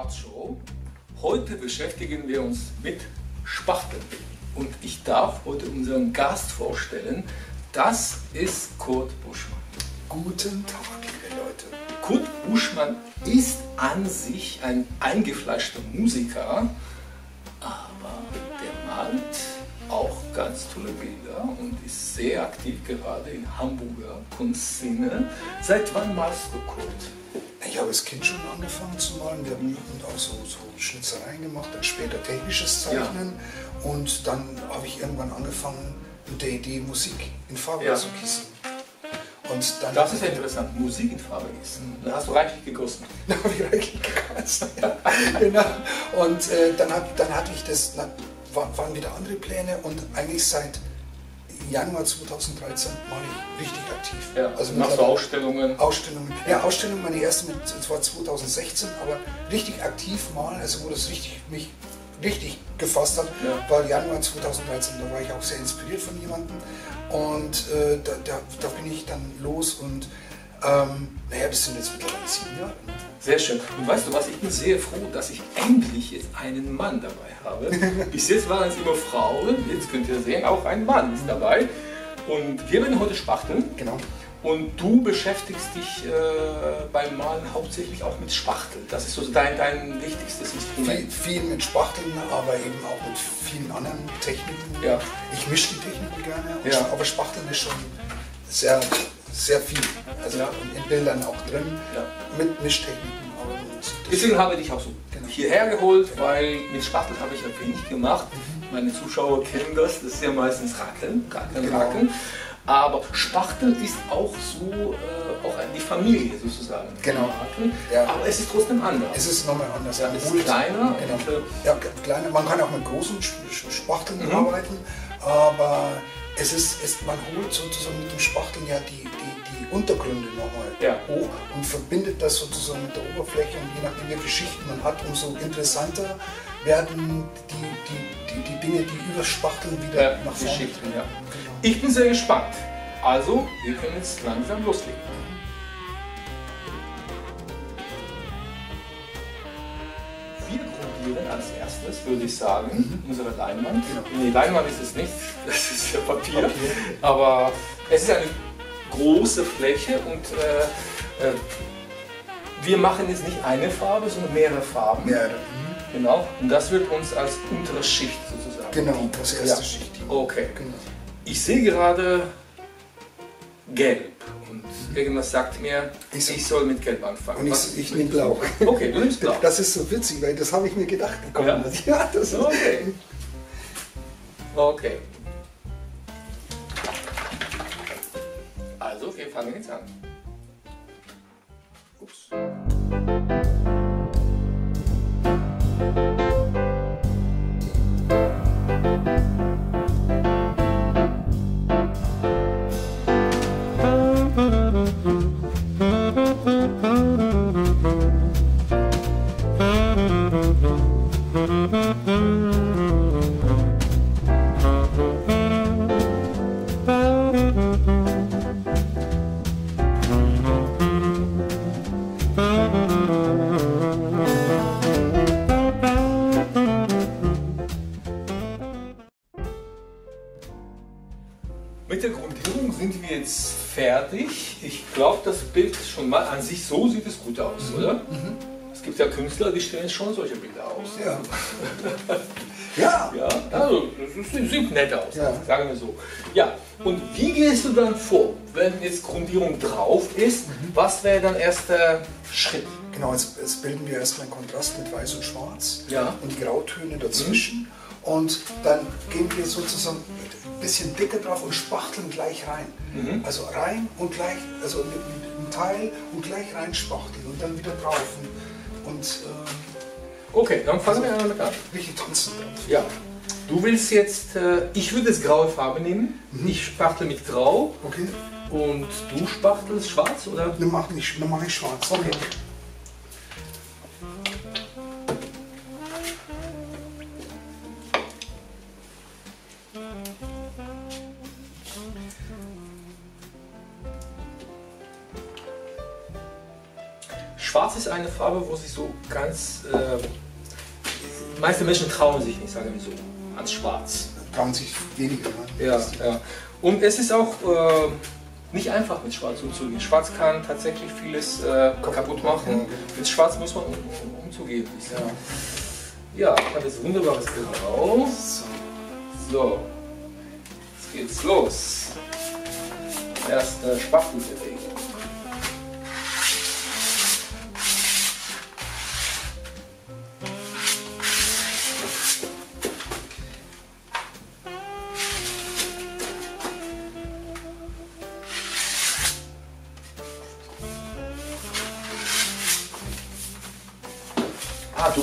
Art Show. Heute beschäftigen wir uns mit Spachteln. Und ich darf heute unseren Gast vorstellen. Das ist Kurt Buschmann. Guten Tag, liebe Leute. Kurt Buschmann ist an sich ein eingefleischter Musiker, aber der malt auch ganz tolle Bilder und ist sehr aktiv gerade in Hamburger Kunstszene. Seit wann malst du, Kurt? Ich habe als Kind schon angefangen zu malen. Wir haben auch so, so Schnitzereien gemacht, dann später technisches Zeichnen. Ja. Und dann habe ich irgendwann angefangen mit der Idee, Musik in Farbe ja. zu gießen. Und dann das ist ja interessant, Musik in Farbe gießen. Da hast du reichlich gegossen. Da habe ich reichlich gegossen. genau. Und äh, dann, hab, dann hatte ich das, dann waren wieder andere Pläne und eigentlich seit Januar 2013 war ich richtig aktiv. Ja, also machst du Ausstellungen? Ausstellungen. Ja, Ausstellungen, meine erste mit, das war 2016, aber richtig aktiv mal, also wo das richtig mich richtig gefasst hat, ja. war Januar 2013. Da war ich auch sehr inspiriert von jemandem und äh, da, da, da, bin ich dann los und ähm, naja, das sind jetzt mittlerweile sieben Jahre. Sehr schön. Und weißt du was, ich bin sehr froh, dass ich endlich jetzt einen Mann dabei habe. Bis jetzt waren es immer Frauen, jetzt könnt ihr sehen, auch ein Mann ist dabei. Und wir werden heute spachteln. Genau. Und du beschäftigst dich äh, beim Malen hauptsächlich auch mit Spachteln. Das ist so dein, dein wichtigstes Instrument. Viel, viel, mit Spachteln, aber eben auch mit vielen anderen Techniken. Ja. Ich mische die Techniken gerne, ja. aber Spachteln ist schon sehr sehr viel. Also ja. in Bildern auch drin, ja. mit Mischtechniken. Deswegen habe ich dich auch so genau. hierher geholt, weil mit Spachtel habe ich ja wenig gemacht. Mhm. Meine Zuschauer kennen das, das ist ja meistens Rackeln, Rackeln, genau. Rackeln. Aber Spachtel ist auch so, äh, auch die Familie sozusagen. Genau. Ja. Aber es ist trotzdem anders. Es ist nochmal anders. Ja, es ist kleiner. Genau. Und, äh, ja, kleiner. Man kann auch mit großen Spachteln mhm. arbeiten, aber es ist, es, man holt sozusagen mit dem Spachteln ja die, Untergründe nochmal ja. hoch und verbindet das sozusagen mit der Oberfläche und je nachdem, welche Schichten man hat, umso interessanter werden die, die, die, die Dinge, die überspachteln, wieder ja, nach vorne. Schichten, ja. Genau. Ich bin sehr gespannt. Also, wir können jetzt langsam loslegen. Als erstes, würde ich sagen, mhm. unsere Leinwand. Genau. Nee, Leinwand ist es nicht, das ist ja Papier. Papier. Aber es ist eine große Fläche und äh, äh, wir machen jetzt nicht eine Farbe, sondern mehrere Farben. Mehrere. Mhm. Genau. Und das wird uns als untere Schicht sozusagen. Genau, das erste ja. Schicht. Okay. Genau. Ich sehe gerade gelb irgendwas sagt mir, ich, ich soll mit gelb anfangen. Und ich, ich nehme blau. Okay, du nimmst blau. Das ist so witzig, weil das habe ich mir gedacht. Ja? ja, das ist okay. Okay. Also, wir fangen jetzt an. Ups. An sich so sieht es gut aus, mhm. oder? Mhm. Es gibt ja Künstler, die stellen schon solche Bilder aus. Ja. ja. ja. Also, das sieht nett aus, ja. sagen wir so. Ja, und wie gehst du dann vor, wenn jetzt Grundierung drauf ist? Mhm. Was wäre dann erster Schritt? Genau, jetzt, jetzt, bilden wir erstmal einen Kontrast mit Weiß und Schwarz ja. und die Grautöne dazwischen. Mhm. Und dann gehen wir sozusagen bisschen dicker drauf und spachteln gleich rein. Mhm. Also rein und gleich, also mit, mit einem Teil und gleich rein spachteln und dann wieder drauf. Und, und äh, okay, dann fangen wir damit an. Richtig tanzen drauf. Ja. Du willst jetzt, äh, ich würde jetzt graue Farbe nehmen. Mhm. Ich spachtel mit grau. Okay. Und du spachtelst schwarz, oder? Dann mache ich, mach ich schwarz. Okay. Farbe, wo sich so ganz. Äh, die meisten Menschen trauen sich nicht, sagen wir so, als Schwarz. Trauen sich weniger. Ne? Ja, ja. Und es ist auch äh, nicht einfach mit Schwarz umzugehen. Schwarz kann tatsächlich vieles äh, kaputt machen. Mit Schwarz muss man um, um, umzugehen. Ja. ja, ich habe jetzt wunderbares Grau. So, jetzt geht's los. Erste Spachtelbewegung. Ah, du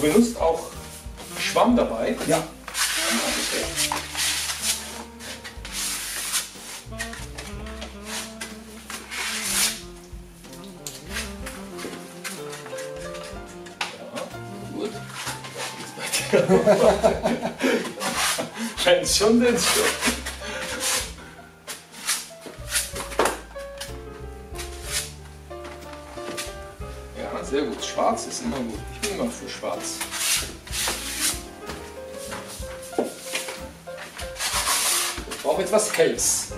benutzt auch Schwamm dabei? Ja. Scheint schon den schon. Ja, sehr gut. Schwarz ist immer gut. Immer für schwarz. Ich brauche etwas Helles.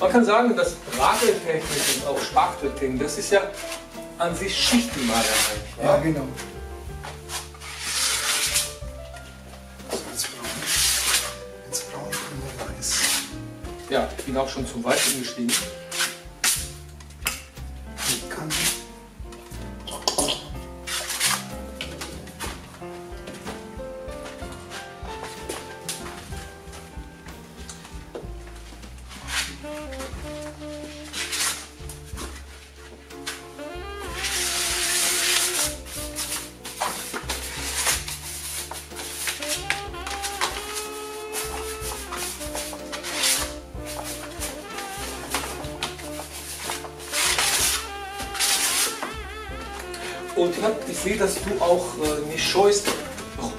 Man kann sagen, das Brageltechnik und auch Spachteltechnik, das ist ja an sich Schichtenmalerei. Ja, ja genau. Ja, ich bin auch schon zum Weißen gestiegen. Sehe, dass du auch äh, nicht scheust,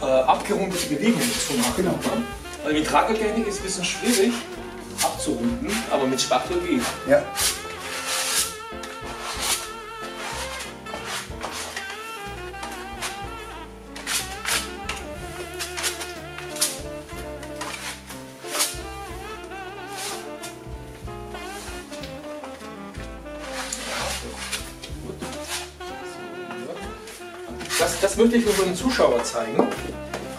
äh, abgerundete Bewegungen zu machen. Genau. Ne? Weil mit Rakeltechnik ist es ein bisschen schwierig abzurunden, aber mit Spachtel geht. Ja. Möchte ich unseren Zuschauern zeigen,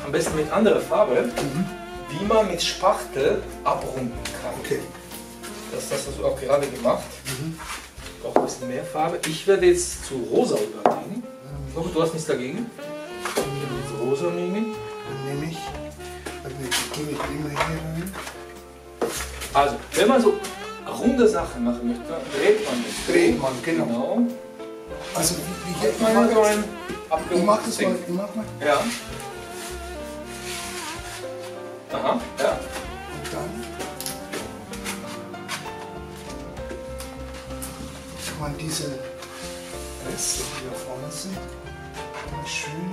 am besten mit anderer Farbe, mhm. wie man mit Spachtel abrunden kann. Okay. Das, das hast du auch gerade gemacht. Mhm. Auch ein bisschen mehr Farbe. Ich werde jetzt zu rosa übergehen. Ich hoffe, du hast nichts dagegen. Ich werde jetzt rosa nehmen. Dann nehme ich, dann gebe ich immer hier rein. Also, wenn man so runde Sachen machen möchte, dreht man das. Dreht man, genau. genau. Also wie, wie jetzt mal so ich mach das mal, ich mach mal. Ja. Aha, ja. Und dann kann man diese Reste, die da vorne sind, mal schön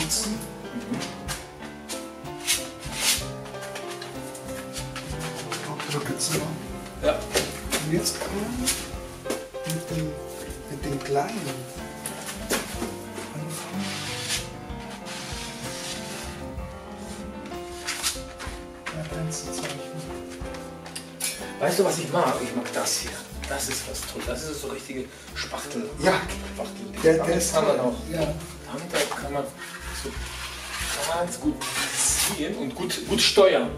nutzen. Mhm. Drücke zu. Ja. Und jetzt kann man mit dem, mit dem kleinen Weißt du, was ich mag? Ich mag das hier. Das ist was toll. Das ist so richtige Spachtel. Ja, Spachtel. Der, der ist kann man auch. Ja. Damit kann man so ganz gut ziehen und gut, gut steuern.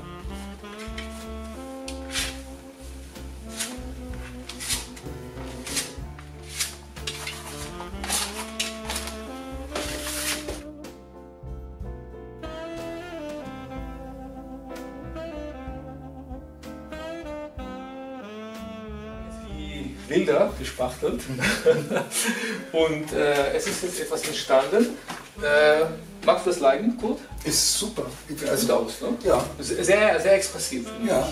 Gespachtelt und äh, es ist jetzt etwas entstanden. Äh, magst du das leiden, Kurt? Ist super. Also, Sieht aus, ne? Ja. Sehr, sehr expressiv. Ja.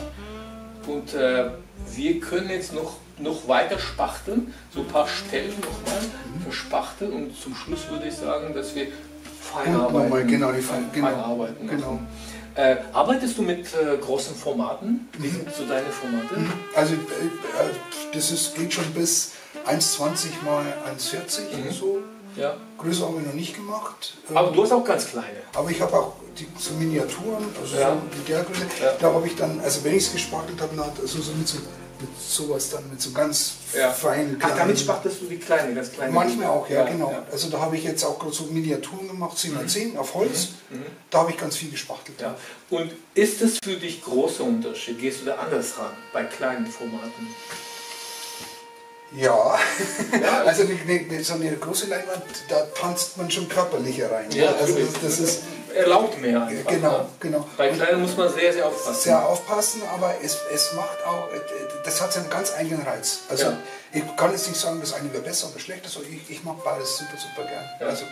Und äh, wir können jetzt noch, noch weiter spachteln, so ein paar Stellen nochmal mhm. verspachteln und zum Schluss würde ich sagen, dass wir Feinarbeiten. Genau, die Fein, genau, Feinarbeiten. Genau. Äh, arbeitest du mit äh, großen Formaten? Wie mhm. sind so deine Formate? Mhm. Also äh, äh, das ist, geht schon bis 1,20 mal 1,40 mhm. so. Ja. Größer habe ich noch nicht gemacht. Aber du hast auch ganz kleine. Aber ich habe auch die, so Miniaturen, also ja. so in der Größe. Ja. Da habe ich dann, also wenn ich es gespachtelt habe, also so mit so mit sowas dann, mit so ganz ja. feinen kleinen... Ach, damit spachtelst du die kleine, ganz kleine? Manchmal auch, ja, ja genau. Ja. Also da habe ich jetzt auch so Miniaturen gemacht, 10 x 10 auf Holz. Mhm. mhm. Da habe ich ganz viel gespachtelt. Ja. Und ist das für dich großer Unterschied? Gehst du da anders ran, bei kleinen Formaten? Ja, ja also eine, eine, so eine große Leinwand, da tanzt man schon körperlicher rein. Ja, also das, das ist erlaubt mehr. Einfach, genau, ne? genau. Bei kleinen muss man sehr, sehr aufpassen. Sehr aufpassen, aber es, es macht auch, das hat seinen ganz eigenen Reiz. Also ja. ich kann jetzt nicht sagen, das eine wäre besser oder schlechter, so ich, ich mag beides super, super gern. Ja. Also,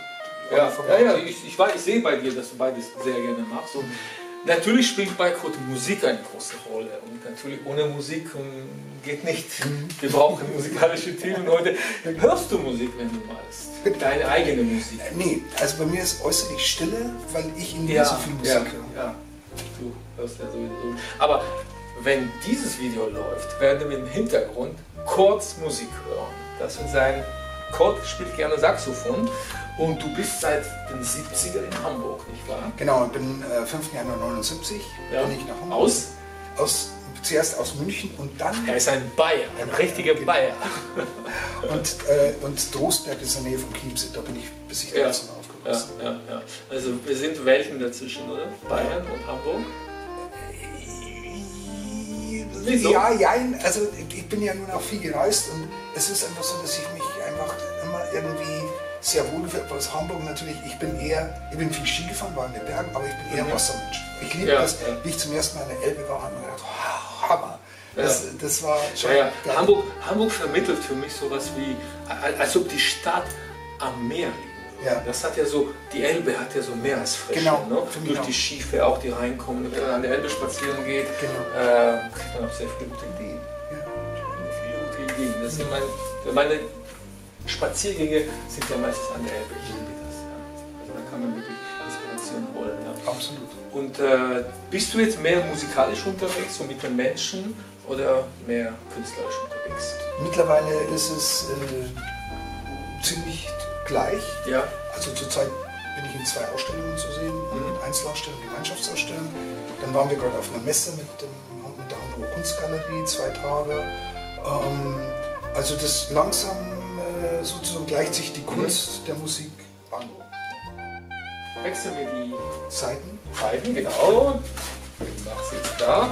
ja, ja, ja, ich, ich, ich sehe bei dir, dass du beides sehr gerne machst. Und natürlich spielt bei Kurt Musik eine große Rolle. Und natürlich ohne Musik geht nicht. Mhm. Wir brauchen musikalische Themen heute. Hörst du Musik, wenn du malst? Deine eigene Musik? Äh, nee, also bei mir ist äußerlich Stille, weil ich in ja, so viel Musik ja, höre. Ja, du hörst ja sowieso. Aber wenn dieses Video läuft, werden wir im Hintergrund kurz Musik hören. Das wird sein, Kurt spielt gerne Saxophon und du bist seit den 70er in Hamburg, nicht wahr? Genau, ich bin äh, 5. Januar 79, ja. bin ich nach Hamburg. Aus? Aus zuerst aus München und dann. Er ist ein Bayer, ein richtiger genau. Bayer. und, äh, und Trostberg ist in der Nähe von Chiemsee, da bin ich bis ich 13 ja. aufgewachsen. Ja, ja, ja. Also wir sind welchen dazwischen, oder? Bayern und Hamburg? Wieso? Ja, ja, also ich bin ja nun auch viel gereist und es ist einfach so, dass ich mich einfach immer irgendwie sehr wohl gefühlt aus Hamburg natürlich. Ich bin eher, ich bin viel Ski gefahren, war in den Bergen, aber ich bin eher mhm. Wassermensch. Ich liebe ja, das, ja. wie ich zum ersten Mal in der Elbe war, habe ich gedacht, Hammer. Das, ja. das war schon. Ja, Hamburg, Hamburg vermittelt für mich sowas wie, als ob die Stadt am Meer liegt. Ja. Das hat ja so, die Elbe hat ja so Meeresfrische. Genau, ne? Durch die Schiffe auch, die reinkommen, wenn man an der Elbe spazieren geht, genau. äh, kriegt man auch sehr viele gute Ideen. Ja. Viele gute Ideen. Das sind meine, meine Spaziergänge sind ja meistens an der Elbe. Ich liebe das. Ja. Also da kann man wirklich Inspiration holen. Ja. Absolut. Und äh, bist du jetzt mehr musikalisch unterwegs, so mit den Menschen, oder mehr künstlerisch unterwegs? Mittlerweile ist es äh, ziemlich gleich. Ja. Also zurzeit bin ich in zwei Ausstellungen zu sehen, mhm. Einzelausstellungen, Gemeinschaftsausstellungen. Dann waren wir gerade auf einer Messe mit, dem, mit der Hamburger Kunstgalerie, zwei Tage. Ähm, also das langsam sozusagen gleicht sich die Kunst mhm. der Musik an. Wechseln wir die Seiten. Seiten, genau. Ich mache es jetzt da.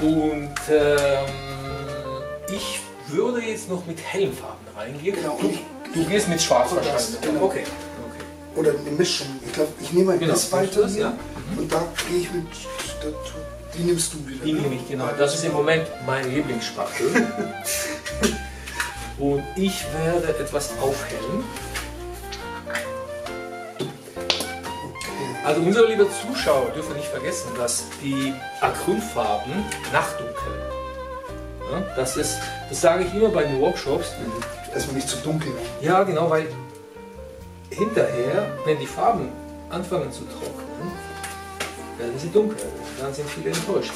Und ähm, ich würde jetzt noch mit hellen Farben reingehen. Genau. Du, du gehst mit schwarz wahrscheinlich. Genau. Okay. okay. Oder eine Mischung. Ich glaube, ich nehme ein genau. weiter ja. Mhm. und da gehe ich mit. Die nimmst du wieder. Die ne? nehme ich, genau. Das ist im Moment mein Lieblingsspachtel. Und ich werde etwas aufhellen. Also unsere liebe Zuschauer dürfen nicht vergessen, dass die Acrylfarben nachdunkeln. Ja, das, ist, das sage ich immer bei den Workshops. Dass man nicht zu dunkel. Ja, genau, weil hinterher, wenn die Farben anfangen zu trocknen, werden sie dunkel. Dann sind viele enttäuscht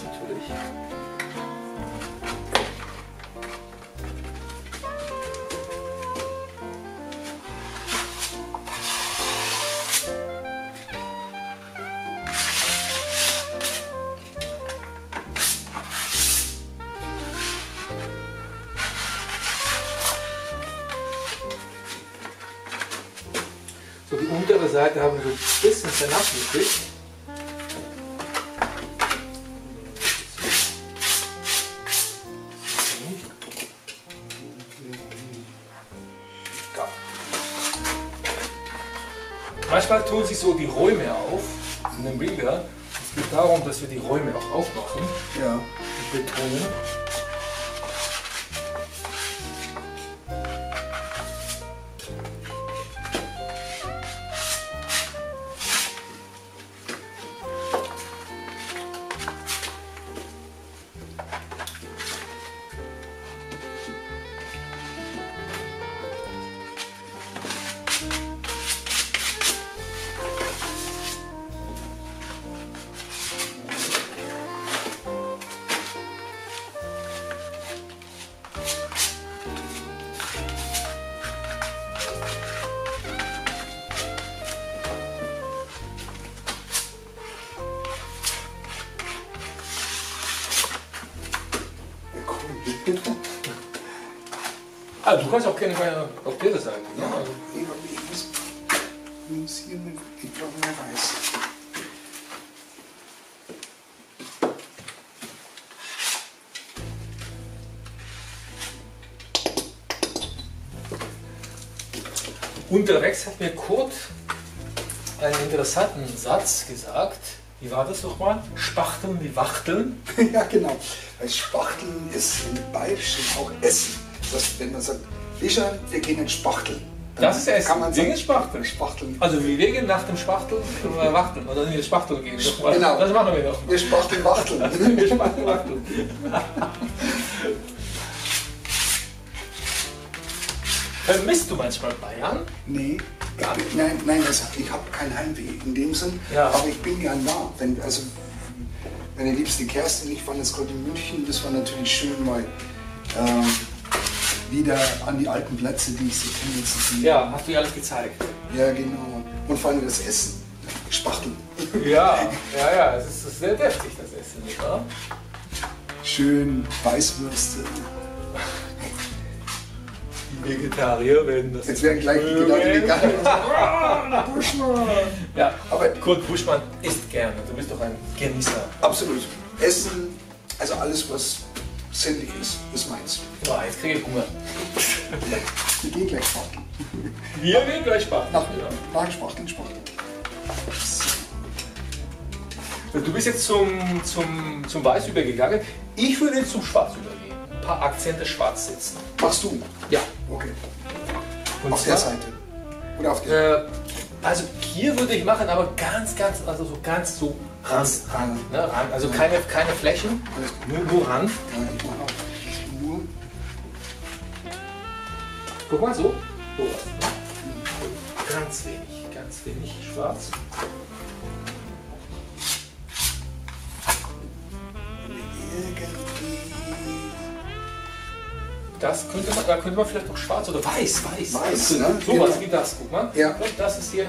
ein bisschen vernachlässigt. Manchmal tun sich so die Räume auf in den Bildern. Es geht darum, dass wir die Räume auch aufmachen. Ja. Betonen. Ah, du kannst auch gerne auf dieser Seite. Ne? Ja, also. ich, muss, ich muss hier mit, ich brauche mehr Weiß. Unterwegs hat mir Kurt einen interessanten Satz gesagt. Wie war das nochmal? Spachteln wie Wachteln? ja, genau. Weil Spachteln ist im Bayerischen auch Essen. Das heißt, wenn man sagt, Fischer, wir gehen jetzt Spachteln. Das ist Essen. Kann man sagen, Spachteln. Spachteln. Also wir gehen nach dem Spachteln wir Wachteln oder in die Spachteln gehen. Genau. Das machen wir noch. Wir spachteln Wachteln. wir spachteln Wachteln. Vermisst du manchmal Bayern? Nee, gar nicht. Nein, nein also ich habe kein Heimweh in dem Sinn, ja. aber ich bin ja nah. Wenn, also, meine liebste Kerstin, ich war jetzt gerade in München, das war natürlich schön mal ähm, wieder an die alten Plätze, die ich so kenne, zu sehen. Ja, hast du ja alles gezeigt. Ja, genau. Und vor allem das Essen. Spachteln. Ja, ja, ja, es ist sehr deftig, das Essen, oder? Schön Weißwürste. Vegetarier werden das. Jetzt werden gleich die Leute vegan. Ah, Buschmann! Ja, aber Kurt Buschmann isst gerne. Du bist doch ein Genießer. Absolut. Essen, also alles, was sinnlich ist, ist meins. Boah, jetzt kriege ich Hunger. Wir gehen gleich spachteln. Wir gehen gleich spachteln. Nach, ja. nach Spachteln, Spachteln. Du bist jetzt zum, zum, zum Weiß übergegangen. Ich würde jetzt zum Schwarz übergehen ein paar Akzente schwarz setzen. Machst du? Ja. Okay. Und auf der Seite? Oder auf der? Äh, also hier würde ich machen, aber ganz, ganz, also so ganz so ran. ran, ne. Also keine, keine Flächen, nur, nur ran. Ja, ich mache auch nur. Guck mal so. so Ganz wenig, ganz wenig schwarz. Das könnte man, da könnte man vielleicht auch schwarz oder weiß, weiß. Weiß, ne? So genau. was wie das, guck mal. Ja. Das ist hier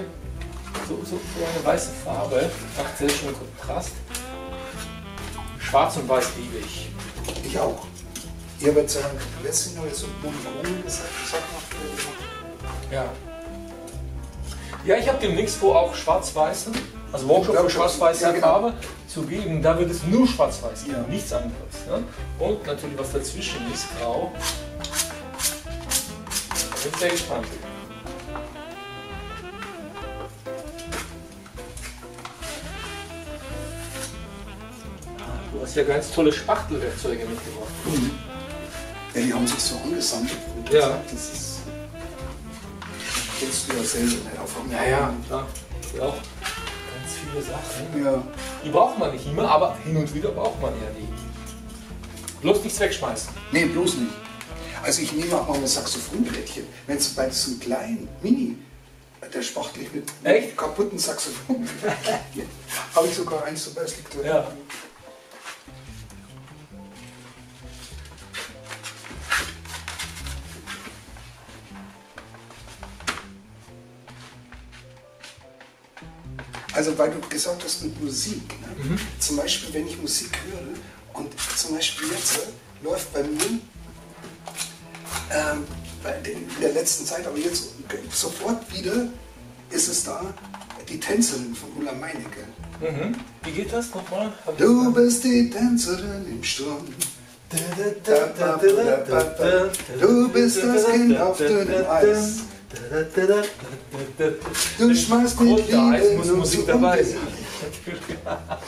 so, so, so eine weiße Farbe. Macht sehr schön Kontrast. Schwarz und weiß liebe ich. Ich auch. Ihr werdet sagen, letztlich noch jetzt so monochrom gesagt, Ja. Ja, ich habe demnächst wo auch schwarz-weißen, also Workshop für schwarz-weiße ja, genau. Farbe zu geben. Da wird es nur schwarz-weiß geben, ja. nichts anderes. Ne? Und natürlich was dazwischen ist, grau. Ich bin sehr gespannt. Hast ja ganz tolle Spachtelwerkzeuge mitgebracht. Mhm. Ja, die haben sich so angesammelt. Ja. Das ist, kennst du ja selber nicht auf Ja, ja, klar. Ja, auch ganz viele Sachen. Ja. Die braucht man nicht immer, aber hin und wieder braucht man ja die. Bloß nichts wegschmeißen. Nee, bloß nicht. Also ich nehme auch mal ein Saxophonblättchen. Wenn es bei diesem kleinen Mini, der spachtel ich mit Echt? kaputten Saxophon. Habe ich sogar eins dabei, es liegt drin. Ja. Also weil du gesagt hast mit Musik. Ne? Mhm. Zum Beispiel, wenn ich Musik höre und zum Beispiel jetzt äh, läuft bei mir ähm, in der letzten Zeit, aber jetzt sofort wieder ist es da, die Tänzerin von Ulla Meinecke. Mhm. Wie geht das nochmal? Du bist die Tänzerin im Sturm. Du bist das Kind auf dünnem Eis. Du schmeißt die Liebe muss Musik dabei sein.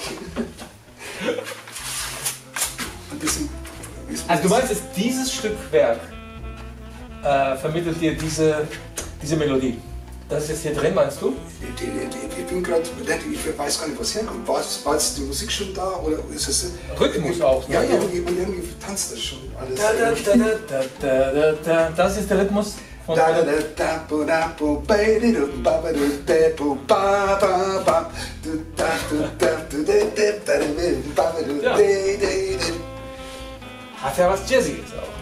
Also du meinst, dass dieses Stück Werk äh, vermittelt dir diese, diese Melodie? Das ist jetzt hier drin, meinst du? Ich, bin gerade, ich weiß gar nicht, was herkommt. War, war jetzt die Musik schon da oder ist es. Rhythmus auch. Ja, ja, irgendwie, irgendwie tanzt das schon alles. Da, da, da, das ist der Rhythmus und ja. Hat ja was Jazziges auch.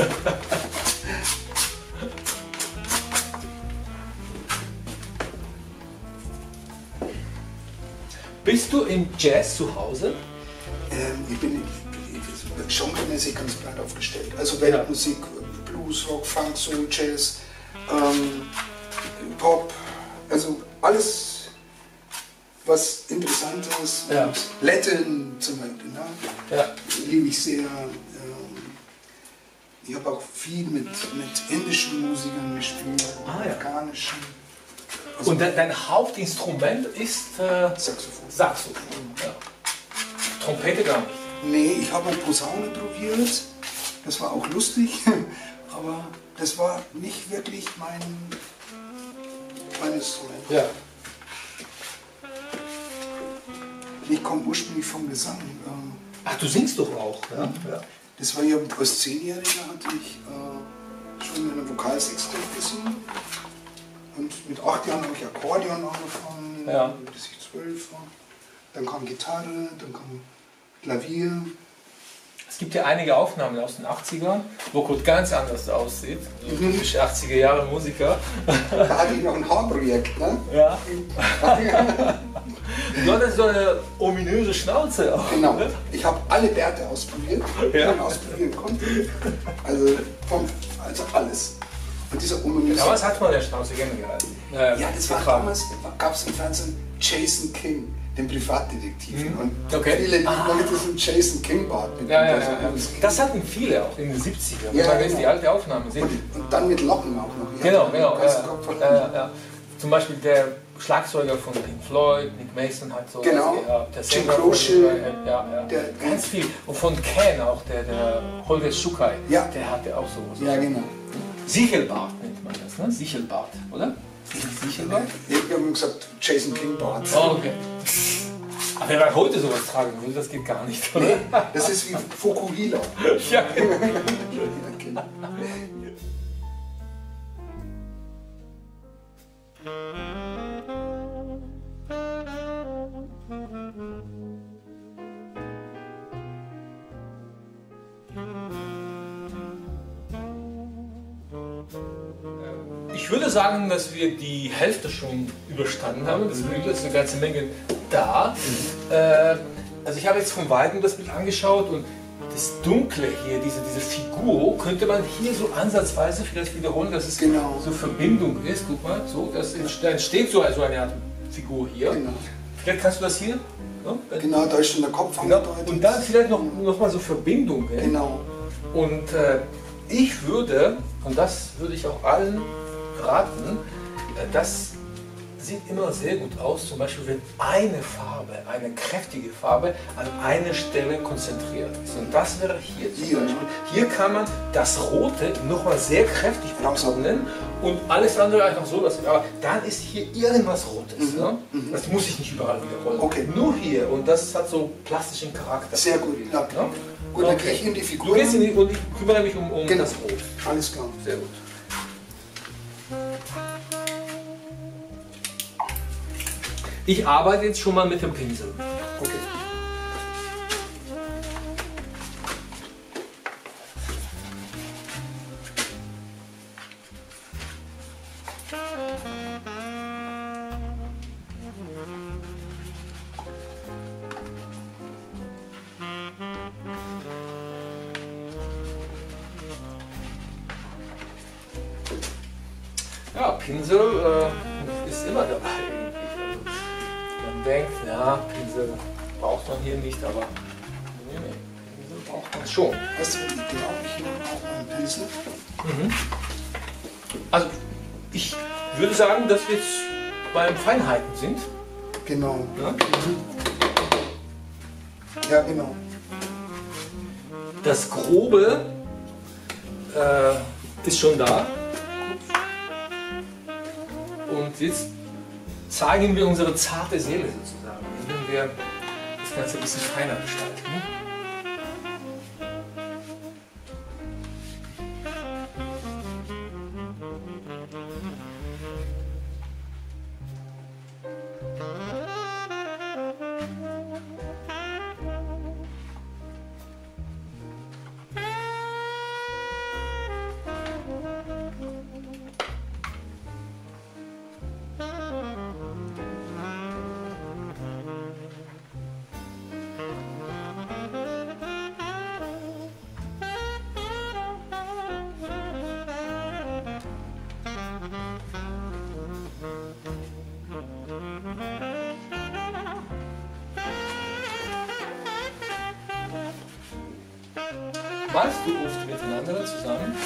Bist du im Jazz zu Hause? Ähm, ich bin genremäßig ganz breit aufgestellt. Also Weltmusik, Blues, Rock, Funk, Soul, Jazz, ähm, Pop, also alles, was interessant ist. Ja. Und Latin zum Beispiel, ne? ja. liebe ich sehr. Ähm, ich habe auch viel mit, mit indischen Musikern gespielt, ah, ja. afghanischen. Also Und dein, Hauptinstrument ist äh, Saxophon. Saxophon, ja. Trompete gar nicht. Nee, ich habe Posaune probiert. Das war auch lustig, aber das war nicht wirklich mein, mein Instrument. Ja. Ich komme ursprünglich vom Gesang. Ähm, Ach, du singst doch auch, ja? ja. Das war ja als Zehnjähriger hatte ich äh, schon in einer Vokalsextett gesungen. Und mit acht Jahren habe ich Akkordeon angefangen, ja. bis ich zwölf war. Dann kam Gitarre, dann kam Klavier. Es gibt ja einige Aufnahmen aus den 80ern, wo Kurt ganz anders aussieht. Also mhm. 80er Jahre Musiker. Da hatte ich noch ein Haarprojekt, ne? Ja. du hattest so eine ominöse Schnauze auch. Genau. Ne? Ich habe alle Bärte ausprobiert, die ja. man ausprobieren konnte. Also, vom, also alles. Und dieser ominöse. Damals hat man der Schnauze gerne gehalten. Ja, ja das war damals, gab es im Fernsehen Jason King den Privatdetektiv. Mhm. Und okay. viele, die ah. mit diesem Jason King-Bart. Ja, ja, ja, Das hatten viele auch in den 70ern. Ja, wenn man genau. die alte Aufnahme sieht. Und, und, dann mit Locken auch noch. Genau, genau. Ja, ja, Zum Beispiel der Schlagzeuger von Pink Floyd, Nick Mason hat so genau. gehabt. Der Jim Croce. Ja, ja. Der, Ganz viel. Und von Ken auch, der, der Holger Schukai, ja. der hatte auch sowas. Ja, genau. Sichelbart nennt man das, ne? Sichelbart, oder? Sichelbart? Ich habe gesagt Jason King Bart. Oh, okay. Aber wenn man heute sowas tragen würde, das geht gar nicht, oder? Das ist wie Fokuhila. ja, genau. Ich würde sagen, dass wir die Hälfte schon überstanden haben. Das ist eine ganze Menge da. Äh, also ich habe jetzt von Weitem das Bild angeschaut und das Dunkle hier, diese, diese Figur, könnte man hier so ansatzweise vielleicht wiederholen, dass es genau. so Verbindung ist. Guck mal, so, das entsteht so also eine Art Figur hier. Genau. Vielleicht kannst du das hier. Ne? Genau, da ist schon der Kopf genau. Und dann vielleicht noch, noch mal so Verbindung. Genau. Und äh, ich würde, und das würde ich auch allen raten, das sieht immer sehr gut aus, zum Beispiel wenn eine Farbe, eine kräftige Farbe an einer Stelle konzentriert ist. Und das wäre hier zum Beispiel. Hier kann man das Rote nochmal sehr kräftig betonen und alles andere einfach so lassen. Aber dann ist hier irgendwas Rotes. Mhm. Ne? Mhm. Das muss ich nicht überall wiederholen. Okay. Nur hier und das hat so plastischen Charakter. Sehr gut. Ja. Ne? Gut, dann gehe ich in die Figur. Du gehst in die, und ich kümmere mich um, um genau. das Rot. Alles klar. Sehr gut. Ich arbeite jetzt schon mal mit dem Pinsel. Denkt, ja, Pinsel braucht man hier nicht, aber nee, nee, Pinsel braucht man schon. Weißt du, glaube ich hier auch einen Pinsel? Mhm. Also, ich würde sagen, dass wir jetzt beim Feinheiten sind. Genau. Ja, ja genau. Das Grobe äh, ist schon da. Und jetzt zeigen wir unsere zarte Seele sozusagen, indem wir das Ganze ein bisschen feiner gestalten. Malst du oft mit den anderen zusammen?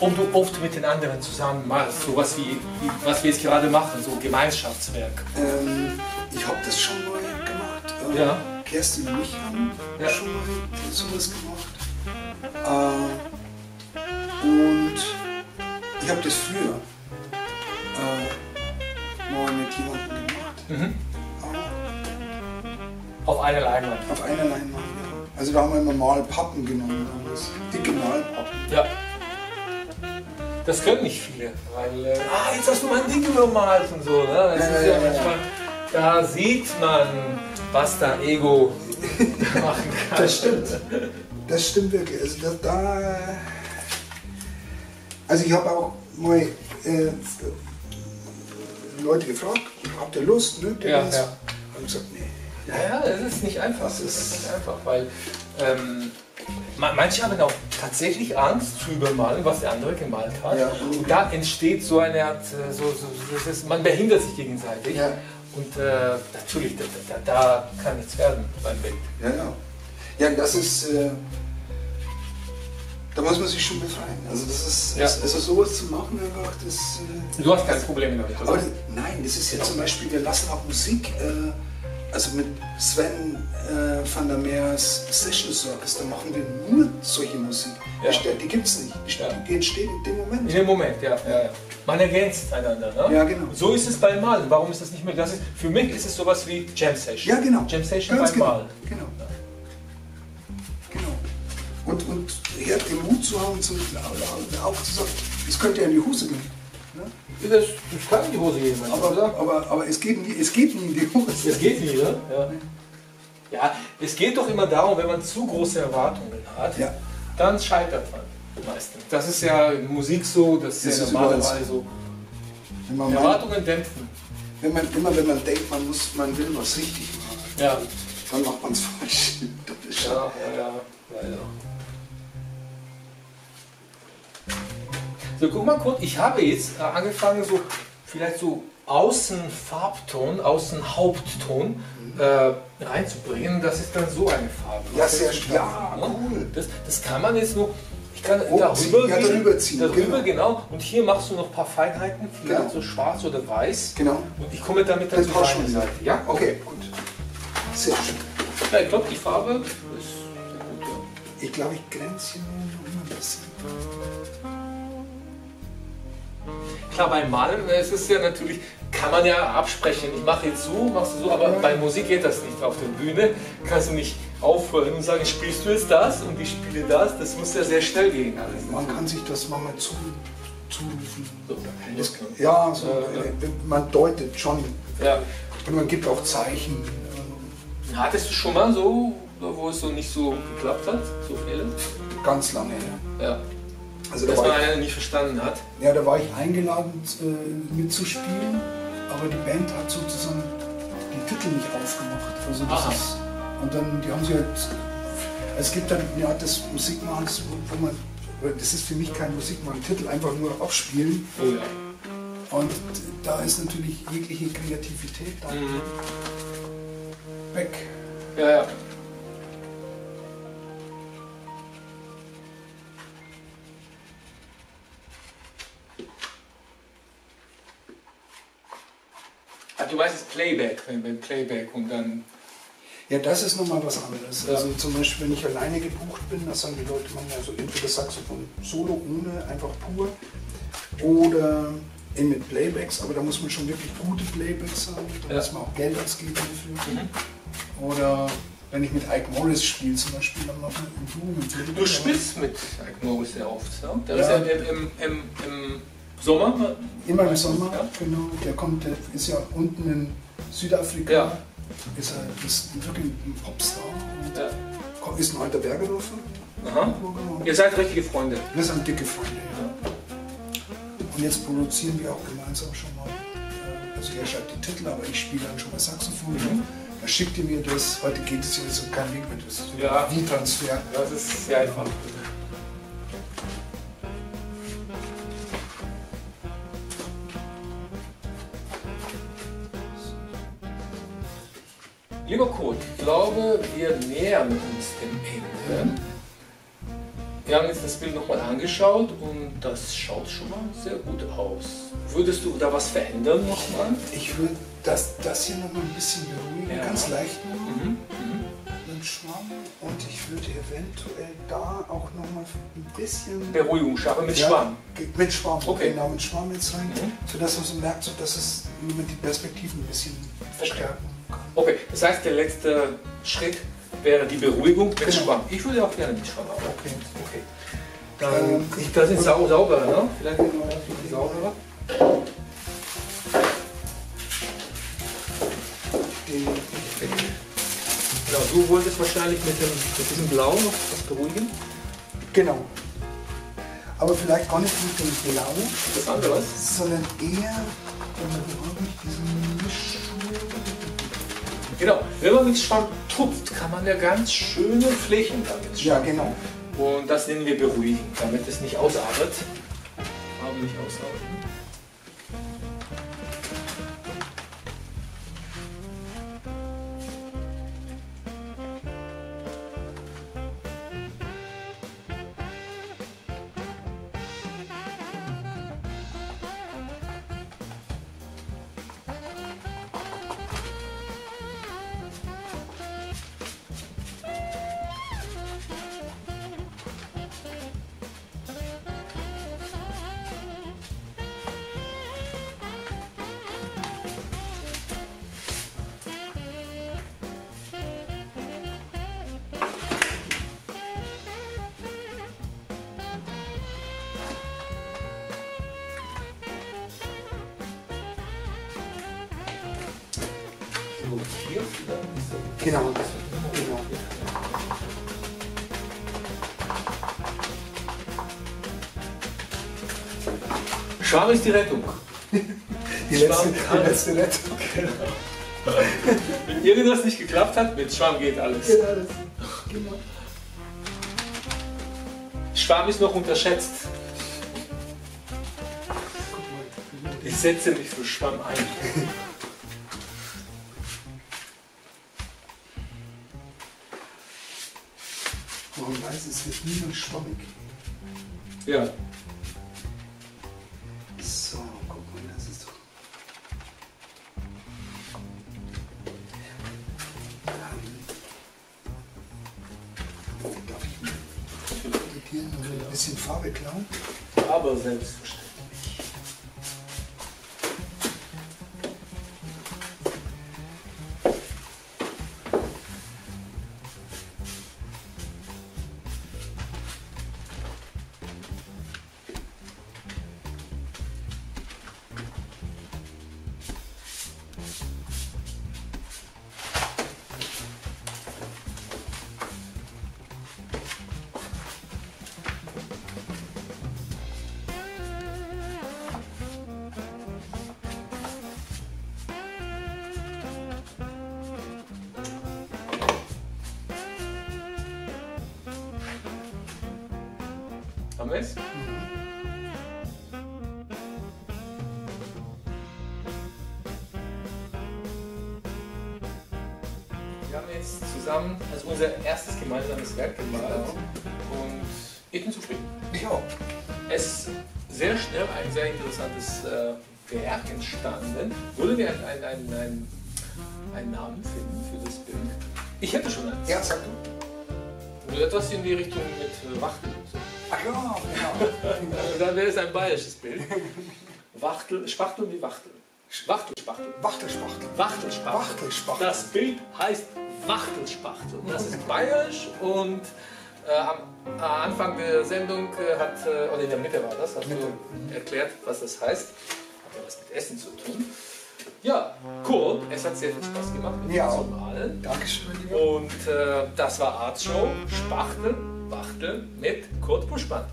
Ob du oft mit den anderen zusammen malst, so was wie, was wir jetzt gerade machen, so Gemeinschaftswerk. Ähm, ich habe das schon mal gemacht. Äh, ja. Kerstin und ich haben ja. schon mal sowas gemacht. Äh, und ich habe das früher äh, mal mit jemandem gemacht. Mhm. Auf einer Leinwand? Auf einer Leinwand. Also da haben wir immer Malpappen genommen damals. Dicke Malpappen. Ja. Das können nicht viele, weil, äh, ah, jetzt hast du mein Ding übermalt und so. Ne? Das ja, ja, ja manchmal, da sieht man, was da Ego machen kann. Das stimmt. Das stimmt wirklich. Also, da, da also ich habe auch mal äh, Leute gefragt, habt ihr Lust? Ne? Ja, ja. Haben gesagt, nee. Ja, ja, es ist nicht einfach. Das ist nicht einfach, weil ähm, manche haben auch tatsächlich Angst zu übermalen, was der andere gemalt hat. Ja. Und da entsteht so eine Art, äh, so, so, ist, man behindert sich gegenseitig. Ja. Und äh, natürlich, da, da, da, kann nichts werden beim Bild. Ja, ja. Ja, das ist. Äh, da muss man sich schon befreien. Also das ist, ja. also sowas zu machen einfach, das... Äh, du hast kein Problem damit, oder? Aber nein, das ist ja zum Beispiel, wir lassen auch Musik, äh, also mit Sven äh, van der Meers Session Circus, da machen wir nur solche Musik. Ja. Die gibt es nicht, die, ja. die entsteht in dem Moment. In dem Moment, ja. ja, ja. Man ergänzt einander. Ne? Ja, genau. So ist es beim Malen. Warum ist das nicht mehr? Das ist, für mich ist es sowas wie Jam Session. Ja, genau. Jam Session Ganz beim genau. Malen. Genau. Genau. Und, und hier den Mut zu haben, zu, auch zu sagen, es könnte ja in die Hose gehen. Das, das kann in die Hose gehen, aber, aber, aber, es, geht nie, es geht nie in die Hose. Es geht nie, ne? Ja. ja, es geht doch immer darum, wenn man zu große Erwartungen hat, ja. dann scheitert man meistens. Das ist ja in Musik so, das, das ist ja normalerweise so. Erwartungen dämpfen. Wenn man, immer wenn man denkt, man, muss, man will was richtig machen, ja. dann macht man es falsch. ja, ja, ja, leider. So, guck mal kurz, ich habe jetzt äh, angefangen, so vielleicht so Außenfarbton, Außenhauptton äh, reinzubringen. Das ist dann so eine Farbe. Ja, sehr schön. Ja, cool. Das, das kann man jetzt nur, ich kann oh, darüber, ja, darüber ziehen. Darüber, genau. genau. Und hier machst du noch ein paar Feinheiten, vielleicht genau. so schwarz oder weiß. Genau. Und ich komme damit dann zur Seite. Ja, okay, gut. Sehr schön. Ja, ich glaube, die Farbe ist sehr gut. Ja. Ich glaube, ich grenze hier noch ein bisschen. Klar, beim Malen es ist ja natürlich, kann man ja absprechen. Ich mache jetzt so, machst du so, aber bei Musik geht das nicht. Auf der Bühne kannst du nicht aufhören und sagen, spielst du jetzt das und ich spiele das. Das muss ja sehr schnell gehen. Man kann sich das mal zu, zurufen. So, das, ja, so, äh, man deutet schon. Ja. Und man gibt auch Zeichen. Hattest du schon mal so, wo es so nicht so geklappt hat, so Fälle? Ganz lange, ja. ja. Also Dass man einen nicht verstanden hat? Ja, da war ich eingeladen äh, mitzuspielen, aber die Band hat sozusagen die Titel nicht aufgemacht. Also das ist, und dann, die haben sie halt, es gibt dann eine Art des Musikmachens, wo man, das ist für mich kein Musikmachen, Titel einfach nur abspielen. Oh ja. Und da ist natürlich jegliche Kreativität dann mhm. weg. Ja, ja. Du weißt es Playback, wenn Playback und dann. Ja, das ist nochmal was anderes. Ja. Also zum Beispiel, wenn ich alleine gebucht bin, das sagen die Leute man ja so entweder Saxophon solo ohne, einfach pur, oder mit Playbacks, aber da muss man schon wirklich gute Playbacks haben, da ja. muss man auch Geld ausgeben dafür. Mhm. Oder wenn ich mit Ike Morris spiele zum Beispiel, dann machen ein Duo mit Du spielst mit Ike Morris sehr oft, ne? Der ja. ist ja im, im, im Sommer? Immer im Sommer, ja. genau. Der kommt, der ist ja unten in Südafrika. Ja. Ist, er, ist wirklich ein Popstar. Ja. Ist ein alter Bergerdorfer. Aha. Ihr seid richtige Freunde. Wir sind dicke Freunde, ja. Und jetzt produzieren wir auch gemeinsam schon mal. Also er schreibt die Titel, aber ich spiele dann schon mal Saxophon. Mhm. Er schickt mir das. Heute geht es ja so kein Weg mit. Das ist ja. wie Transfer. Das ist sehr einfach. Lieber Kurt, ich glaube, wir nähern uns dem Ende. Wir haben jetzt das Bild nochmal angeschaut und das schaut schon mal sehr gut aus. Würdest du da was verändern nochmal? Ich würde das, das hier nochmal ein bisschen beruhigen, ja. ganz leicht machen. Mhm. Mhm. Mit Schwamm und ich würde eventuell da auch nochmal ein bisschen Beruhigung schaffen mit ja, Schwamm. Mit Schwamm, okay. genau, mit Schwamm jetzt rein, mhm. sodass man so merkt, so, dass es die Perspektiven ein bisschen verstärken kann. Okay, das heißt, der letzte Schritt wäre die Beruhigung mit genau. Schwamm. Ich würde auch gerne mit Schwamm arbeiten. Okay. okay. Dann, ähm, das ist sau sauberer, ne? Vielleicht noch ein bisschen sauberer. Genau, du wolltest wahrscheinlich mit, dem, mit diesem Blau noch was beruhigen? Genau. Aber vielleicht gar nicht mit dem Blau, andere, sondern eher mit diesem Mischschwur. Genau, wenn man mit Schwamm tupft, kann man ja ganz schöne Flächen damit Ja, genau. Und das nennen wir beruhigen, damit es nicht ausartet. Aber nicht ausarten. Genau. genau. Schwarm ist die Rettung. Die letzte, die letzte Rettung. Genau. Wenn irgendwas nicht geklappt hat, mit Schwamm geht alles. Geht alles. Genau. Schwamm ist noch unterschätzt. Ich setze mich für Schwamm ein. man weiß, es wird niemals schwammig. Ja. So, guck mal, das ist doch. Darf ich hier noch ein bisschen Farbe klauen? Aber selbstverständlich. Haben jetzt zusammen also unser erstes gemeinsames Werk gemalt und ich bin zufrieden. Ich auch. Es ist sehr schnell ein sehr interessantes äh, Werk entstanden. Wollen wir einen, einen, einen, einen, Namen finden für das Bild? Ich hätte schon einen. Ja, sag du. Etwas in die Richtung mit äh, Wachtel. Ach ja, genau. dann wäre es ein bayerisches Bild. Wachtel, Spachtel wie Wachtel. Wachtelspachtel. Wachtelspachtel. Wachtelspachtel. Wachtelspachtel. Das Bild heißt Wachtelspachtel. Das ist bayerisch und äh, am, Anfang der Sendung äh, hat, äh, oder in der Mitte war das, hast Mitte. du erklärt, was das heißt. Hat ja was mit Essen zu tun. Ja, cool. Es hat sehr viel Spaß gemacht mit ja. zu malen. Dankeschön. Und äh, das war Artshow, Spachtel. Wachteln mit Kurt Buschmann.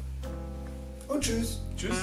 Und tschüss. Tschüss.